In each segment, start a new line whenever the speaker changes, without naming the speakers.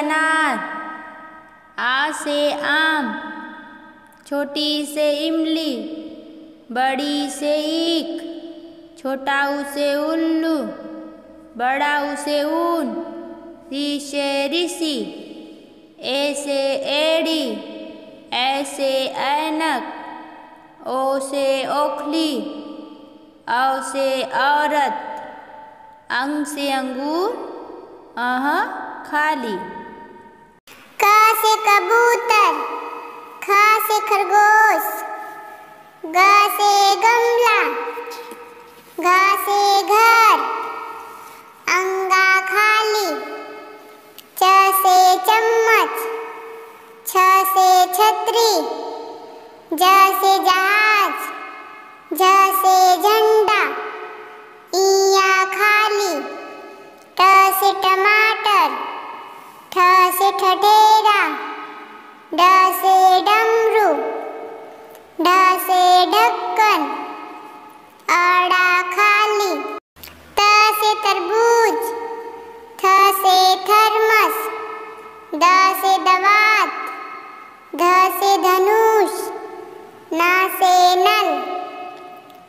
से अनार आ से आम, छोटी से इमली, बड़ी से ईख छोटा उसे उल्लू बड़ा उसे ऊन ऋ से ऋषि, ए से एड़ी ऐसे ऐनक, ओ से ओखली, औ से औरत। अंग से अंगूर, अह, खाली।
से कबूतर, ख से खरगोश, ग से गमला, घ से घर, अंगा खाली, च से चम्मच, छ से छतरी, ज से जहाज़ झ से झंडा। धनुष न से नल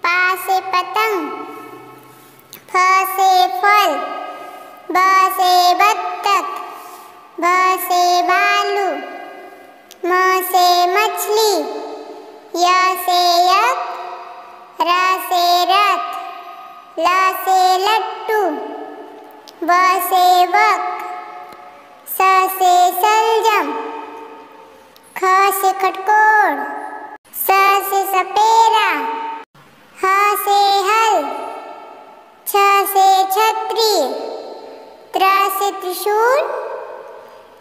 पा से पतंग फ से फल ब से बत्तख भ से भालू म से मछली य से यक र से रथ ल से लट्टू ब से बक स से सलजम छतरी त्र से त्रिशूल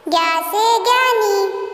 ज्ञा से ज्ञानी।